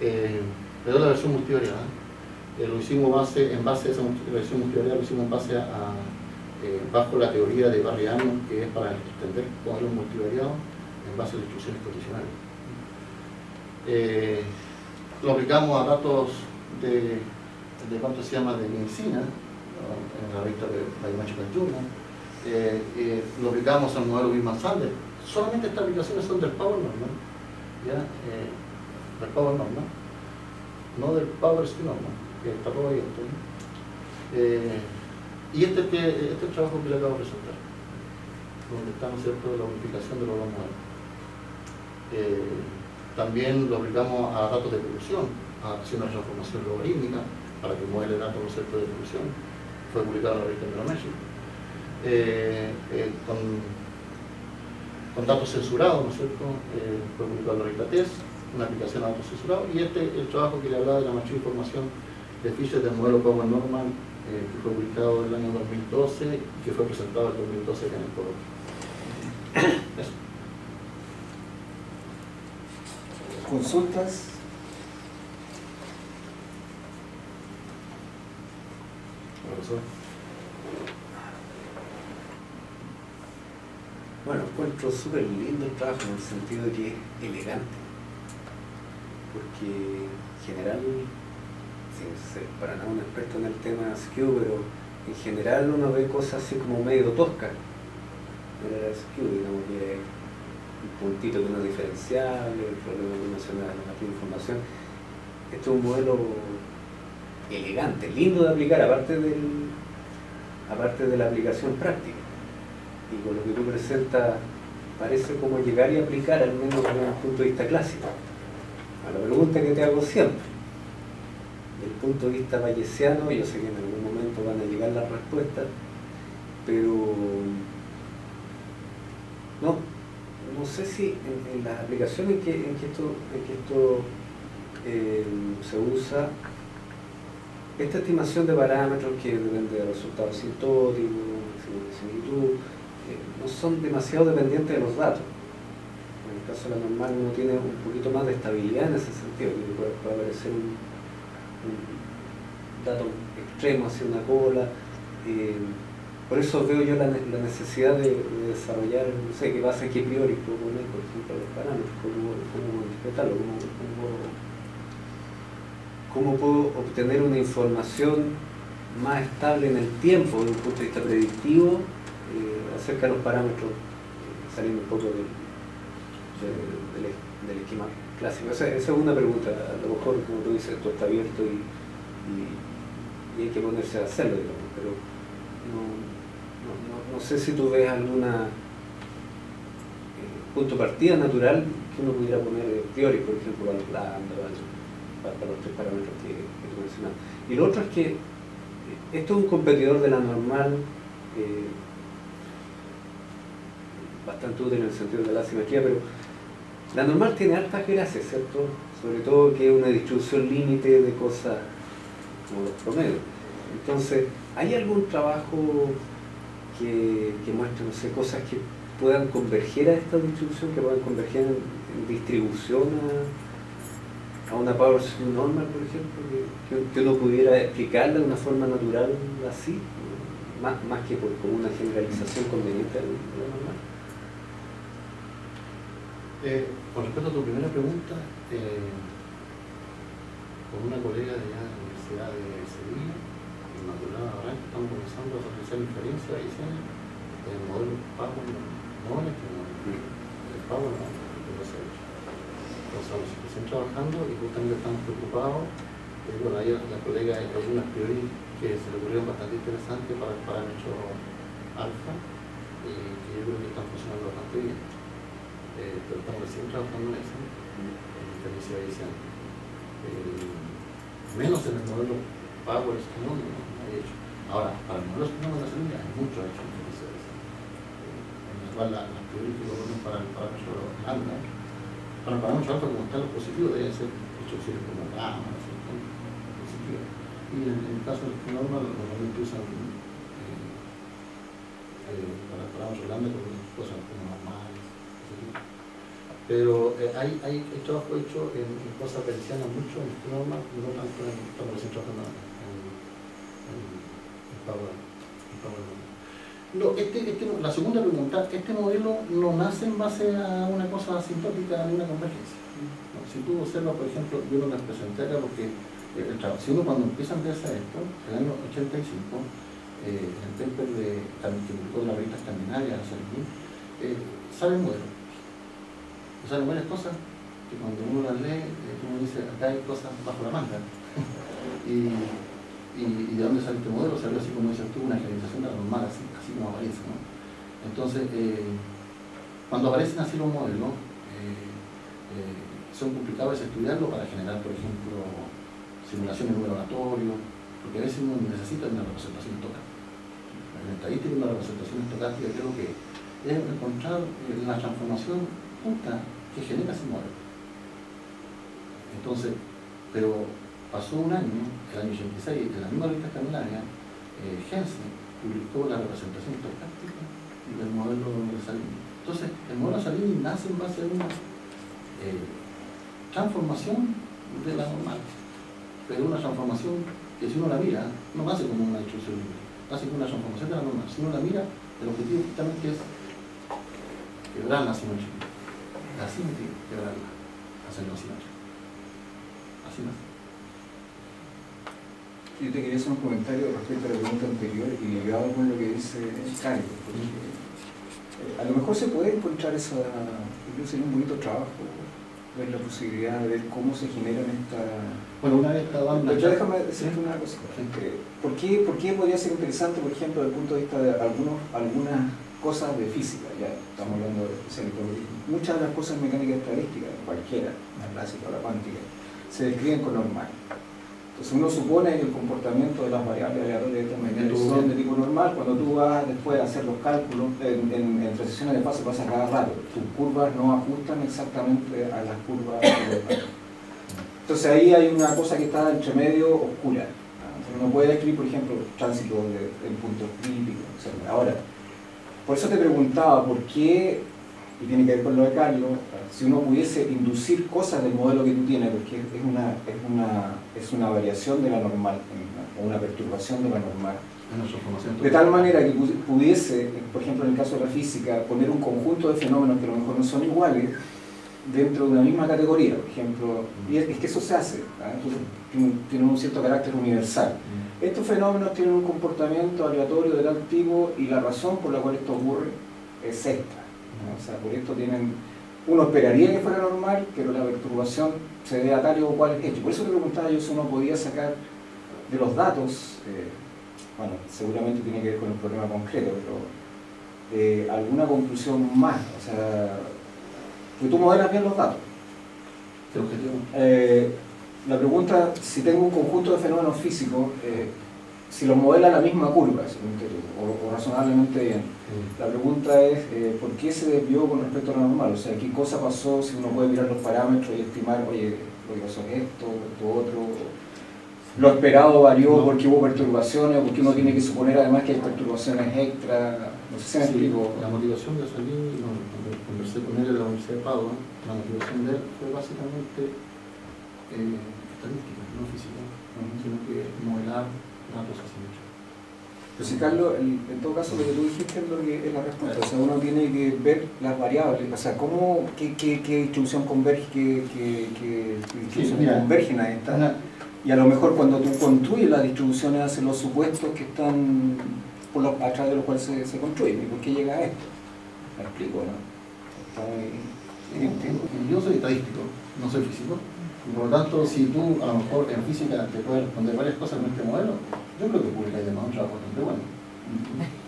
eh, pero la versión multivariada. Eh, lo hicimos base, en base a esa versión multivariada, lo hicimos en base a, eh, bajo la teoría de Barriano, que es para entender modelos multivariados en base a las instrucciones condicionales. Eh, lo aplicamos a datos de, de cuánto se llama de medicina, en la revista de Biomedical Journal, eh, eh, lo aplicamos al modelo Bismarck Sanders. Solamente estas aplicaciones son del Power Normal. ¿ya? Eh, del Power Normal, no del Power Spin Normal, que está todo ahí. Eh, y este, este es el trabajo que le acabo de presentar, donde está cierto? la unificación de los dos modelos. Eh, también lo aplicamos a datos de evolución, a hacer una transformación logarítmica para que mueva el dato cierto? de evolución. Fue publicado en la revista de México. Con, con, datos censurados, ¿no es cierto? Eh, fue publicado en la revista TES una aplicación autocensurado y este el trabajo que le hablaba de la mayor información de Fisher del modelo Power Normal eh, que fue publicado en el año 2012 y que fue presentado en 2012 en el coloquio. Eso. ¿Consultas? Profesor. Bueno, encuentro súper lindo el trabajo en el sentido de que es elegante porque en general, sin ser para nada un experto en el tema SKU, pero en general uno ve cosas así como medio toscas el SKU, digamos que un puntito que no es diferenciable, el problema de mencionar la información. Esto es un modelo elegante, lindo de aplicar, aparte del aparte de la aplicación práctica. Y con lo que tú presentas parece como llegar y aplicar al menos desde un punto de vista clásico a la pregunta que te hago siempre. Desde el punto de vista bayesiano, yo sé que en algún momento van a llegar las respuestas, pero no, no sé si en, las aplicaciones en que, en que esto, en que esto eh, se usa, esta estimación de parámetros que depende de resultados sintóticos, similitud, no son demasiado dependientes de los datos el caso de la normal uno tiene un poquito más de estabilidad en ese sentido, que puede, puede aparecer un, dato extremo hacia una cola. Eh, por eso veo yo la, necesidad de, de, desarrollar, no sé, qué base que priori proponer, por ejemplo, los parámetros, cómo, cómo interpretarlo, cómo, cómo, cómo puedo obtener una información más estable en el tiempo desde un punto de vista predictivo eh, acerca de los parámetros, eh, saliendo un poco del del, esquema clásico? Esa, es una pregunta, a lo mejor como tú dices, esto está abierto y, hay que ponerse a hacerlo, digamos, pero no, no, no, sé si tú ves alguna eh, punto de partida natural que uno pudiera poner a priori, por ejemplo, para, los tres parámetros que, que tú mencionas. Y lo otro es que esto es un competidor de la normal eh, bastante útil en el sentido de la simetría, pero la normal tiene altas gracias, ¿cierto? Sobre todo que es una distribución límite de cosas como los promedios. Entonces, ¿hay algún trabajo que, muestre, no sé, cosas que puedan converger a esta distribución, que puedan converger en, distribución a, una power normal, por ejemplo, que, uno pudiera explicarla de una forma natural así, más, más que por, como una generalización conveniente de la normal? Eh, con respecto a tu primera pregunta, eh, con una colega de la Universidad de Sevilla, en Natural Arranque, estamos comenzando a realizar inferencia y diseño del modelo Power no es que el Power no, hecho. Entonces, estamos trabajando y justamente estamos preocupados. Eh, bueno, hay la colega, hay unas teorías que se le ocurrieron bastante interesantes para el parámetro alfa y que yo creo que están funcionando bastante bien eh, pero estamos recién trabajando en eso, en edición. Eh, menos en el modelo Power que no, no, hay hecho. Ahora, para el modelo la salida hay mucho hecho en edición. Eh, en el cual las la teorías que lo ponen para el parámetro alfa, para el parámetro alfa como está los positivos deben ser hechos como gamma, positivo. Y en, en, el caso del normal, normalmente usan eh, eh, para el parámetro grande cosas como pero eh, hay, hay, trabajo hecho en, cosas pericianas mucho, en normas, no tanto en, estamos trabajando en, en, en Power. No, este, este, la segunda pregunta, este modelo no nace en base a una cosa asintótica ni una convergencia. Si tú observas, por ejemplo, yo no les presenté porque eh, el si uno cuando empieza a empezar esto, en el año 85, eh, el paper de, que publicó la revista escandinavia, eh, sale el modelo o sea, varias cosas que cuando uno las lee, eh, uno dice, acá hay cosas bajo la manga. y, y, de dónde sale este modelo? Salió así como dices tú, una generalización normal, así, como aparece. ¿no? Entonces, eh, cuando aparecen así los modelos, eh, son complicados estudiarlo para generar, por ejemplo, simulaciones en un laboratorio, porque a veces uno necesita una representación estocástica. La estadística una representación estocástica creo que es encontrar la transformación que genera ese modelo. Entonces, pero pasó un año, el año 86, en la misma revista escandinavia, eh, Jensen publicó la representación estocástica del modelo de Salini. Entonces, el modelo de Salini nace en base a una eh, transformación de la normal, pero una transformación que si uno la mira, no nace como una distribución libre, nace como una transformación de la normal. Si uno la mira, el objetivo justamente es quebrar la simetría así me tiene que quebrarla, hacerlo así Así más. Yo te quería hacer un comentario respecto a la pregunta anterior y ligado con lo que dice Cari, porque eh, a lo mejor se puede encontrar esa, creo que sería un bonito trabajo, ver la posibilidad de ver cómo se generan estas... Bueno, una vez cada Pero déjame decirte una cosa. ¿Por qué, ¿Por qué podría ser interesante, por ejemplo, desde el punto de vista de algunos, algunas cosas de física, ya estamos hablando de muchas de las cosas mecánicas estadísticas, cualquiera, la clásica o la cuántica, se describen con normal. Entonces uno supone que el comportamiento de las variables aleatorias de son de tipo normal, cuando tú vas después a hacer los cálculos en, en, en transiciones de fase pasa cada rato, tus curvas no ajustan exactamente a las curvas de Entonces ahí hay una cosa que está entre medio oscura. Uno puede escribir, por ejemplo, tránsito en puntos críticos, etc. Ahora, por eso te preguntaba por qué, y tiene que ver con lo de Carlos, si uno pudiese inducir cosas del modelo que tú tienes, porque es una, es una, es una variación de la normal, o una perturbación de la normal. De tal manera que pudiese, por ejemplo en el caso de la física, poner un conjunto de fenómenos que a lo mejor no son iguales dentro de una misma categoría, por ejemplo, y es, que eso se hace, entonces tiene un cierto carácter universal. Estos fenómenos tienen un comportamiento aleatorio del tipo y la razón por la cual esto ocurre es esta. O sea, por esto tienen, uno esperaría que fuera normal, pero la perturbación se dé a tal o cual hecho. Por eso te preguntaba yo si uno podía sacar de los datos, eh, bueno, seguramente tiene que ver con el problema concreto, pero eh, alguna conclusión más. O sea, que tú modelas bien los datos. ¿Qué objetivo? Eh, la pregunta, si tengo un conjunto de fenómenos físicos, eh, si los modela la misma curva, o, o, razonablemente bien, la pregunta es eh, ¿por qué se desvió con respecto a lo normal? O sea, ¿qué cosa pasó si uno puede mirar los parámetros y estimar, oye, lo que pasó es esto, esto otro? Lo esperado varió porque hubo perturbaciones, porque uno tiene que suponer además que hay perturbaciones extra. No sé si me explico. La motivación de salir, cuando conversé con él en la Universidad de Padua, la motivación de él fue básicamente eh, estadística, no física, sino que modelar datos así mucho. Pero si Carlos, en, todo caso lo que tú dijiste es lo que es la respuesta, o sea, uno tiene que ver las variables, o sea, cómo, qué, qué, qué distribución converge, qué, qué, qué distribución convergen a esta. Y a lo mejor cuando tú construyes las distribuciones haces los supuestos que están por los, a través de los cuales se, se construyen. ¿Y por qué llega a esto? Me explico, ¿no? Yo soy estadístico, no soy físico. Por lo tanto, si tú a lo mejor en física te puedes responder varias cosas en este modelo, yo creo que publicáis además un trabajo bastante bueno.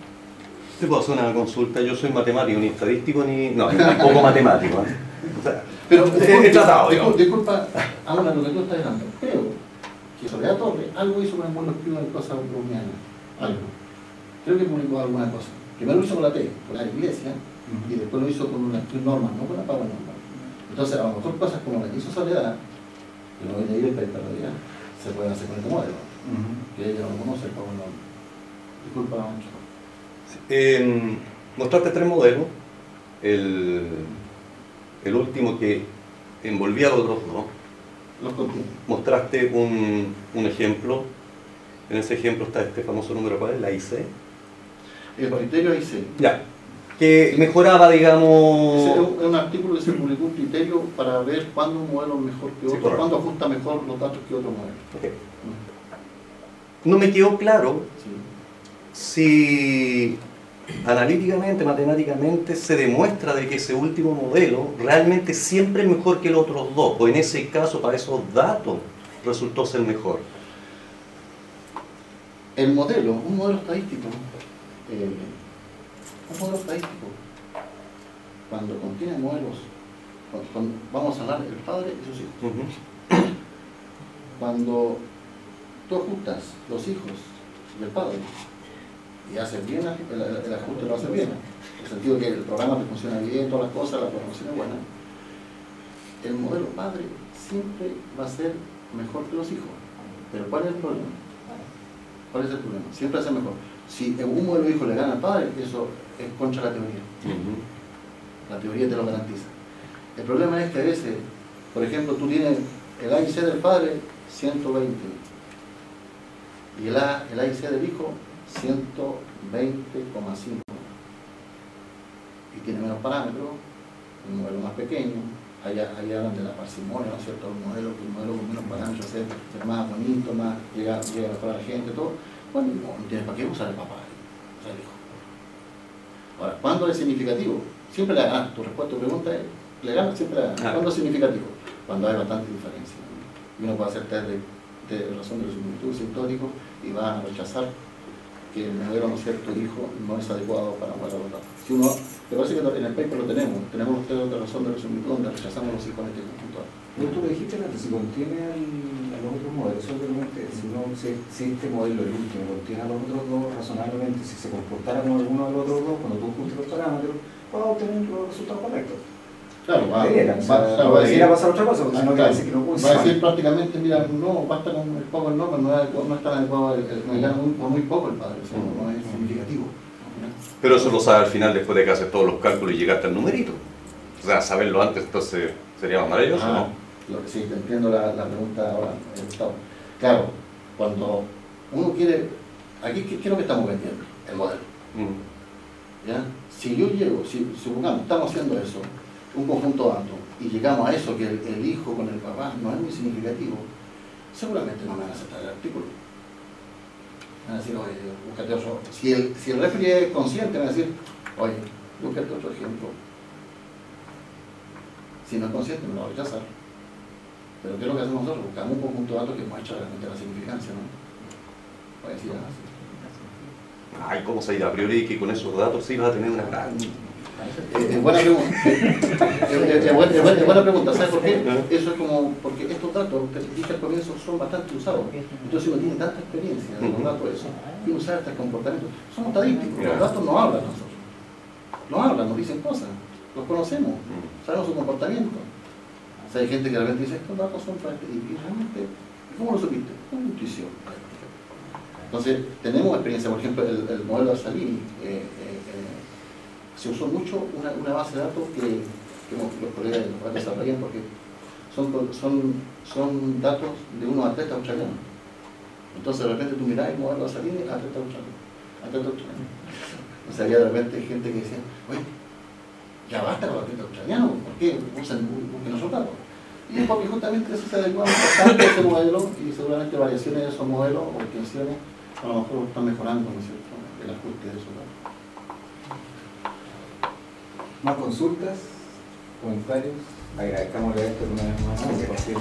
Te puedo hacer una consulta, yo soy matemático, ni estadístico, ni... No, poco matemático. ¿eh? Pero he, tratado, disculpa, disculpa, ahora lo que tú estás hablando, creo que Soledad Torre algo hizo con el mundo de cosas brownianas, algo. Creo que publicó alguna cosa. Primero lo hizo con la T, con la iglesia, y después lo hizo con una norma, no con la paga normal. Entonces, a lo mejor cosas como las que hizo Soledad, que no viene directa de realidad, se pueden hacer con este modelo, que ella no conoce pago normal. Disculpa, mucho. Eh, mostraste tres modelos. El, el último que envolvía a los otros dos Mostraste un, un, ejemplo. En ese ejemplo está este famoso número, ¿cuál es? La IC. El criterio IC. Ya. Que mejoraba, digamos... Es un, artículo que se publicó un criterio para ver cuándo un modelo es mejor que otro, cuándo ajusta mejor los datos que otro modelo. No me quedó claro si analíticamente, matemáticamente, se demuestra de que ese último modelo realmente siempre es mejor que los otros dos, o en ese caso para esos datos resultó ser mejor. El modelo, un modelo estadístico, eh, modelo estadístico, cuando contiene modelos, vamos a hablar del padre y sus hijos, cuando tú ajustas los hijos del padre y hace bien, el, el, ajuste lo hace bien, en el sentido que el programa te funciona bien, todas las cosas, la programación es buena, el modelo padre siempre va a ser mejor que los hijos. Pero ¿cuál es el problema? ¿Cuál es el problema? Siempre va a ser mejor. Si un modelo hijo le gana al padre, eso es contra la teoría. La teoría te lo garantiza. El problema es que a veces, por ejemplo, tú tienes el A y C del padre 120 y el A, el A y C del hijo 120,5 y tiene menos parámetros, un modelo más pequeño, allá, hablan de la parsimonia, ¿no es cierto? Un modelo, un modelo con menos parámetros ser, más bonito, más, llega, llega mejor a la gente, todo. Bueno, no, tienes para qué usar el papá, usar el hijo. Ahora, ¿cuándo es significativo? Siempre le ganas, tu respuesta, tu pregunta es, le ganas, siempre le ganas. ¿Cuándo es significativo? Cuando hay bastante diferencia. Y uno puede hacer test de, de razón de los similitudes históricos y va a rechazar que el modelo, ¿no es cierto?, hijo no es adecuado para mover a los datos. Si uno, te parece que en el paper lo tenemos, tenemos ustedes otra razón de resumir donde rechazamos los este conjunto. No, tú lo dijiste antes, si contiene a los otros modelos, simplemente si, no, si, si, este modelo, el último, contiene a los otros dos razonablemente, si se comportara como alguno de los otros dos, cuando tú ajustes los parámetros, vas a obtener los resultados correctos. Claro, va, va, va, a decir, a pasar otra cosa, porque si no quiere decir que no Va a decir prácticamente, mira, no, basta con el poco el no, no, no es tan adecuado, el, el, gana muy, muy poco el padre, o sea, no es significativo. Pero eso lo sabe al final después de que haces todos los cálculos y llegaste al numerito. O sea, saberlo antes entonces sería más maravilloso, ah, ¿no? Lo, sí, te entiendo la, la pregunta ahora, Gustavo. Claro, cuando uno quiere, aquí, ¿qué, es lo que estamos vendiendo? El modelo. Mm. ¿Ya? Si yo llego, si supongamos, estamos haciendo eso, un conjunto alto y llegamos a eso, que el, hijo con el papá no es muy significativo, seguramente no me van a aceptar el artículo. Van a decir, oye, búscate otro. Si el, si el refri es consciente, van a decir, oye, búscate otro ejemplo. Si no es consciente, me lo va a rechazar. Pero ¿qué es lo que hacemos nosotros? Buscamos un conjunto de datos que muestra realmente la significancia, ¿no? Voy a decir, ah, Ay, ¿cómo se ha ido a priori que con esos datos sí vas a tener una gran Es buena pregunta. Es buena, pregunta. ¿Sabes por qué? Eso es como, porque estos datos, te dije al comienzo, son bastante usados. Entonces uno tiene tanta experiencia en los datos, eso, y usar estos comportamientos. Son estadísticos, los datos no hablan nosotros. No hablan, nos dicen cosas. Los conocemos, sabemos su comportamiento. O sea, hay gente que realmente dice, estos datos son para y realmente, ¿cómo lo supiste? Con intuición. Entonces, tenemos experiencia, por ejemplo, el, el modelo de Salini. Eh, eh, eh, se usó mucho una, base de datos que, los colegas los desarrollan porque son, son, son datos de unos atletas australianos. Entonces, de repente tú mirás el modelo de Salini, atleta australiano. Atleta australiano. O sea, había de repente gente que decía, oye, ya basta con los atletas australianos, ¿por qué usan esos datos? Y es porque justamente eso se adecua bastante a ese modelo y seguramente variaciones de esos modelos o extensiones a lo mejor están mejorando, ¿no es cierto?, el ajuste de esos datos más consultas, comentarios. Agradezcamosle esto una vez más. Gracias.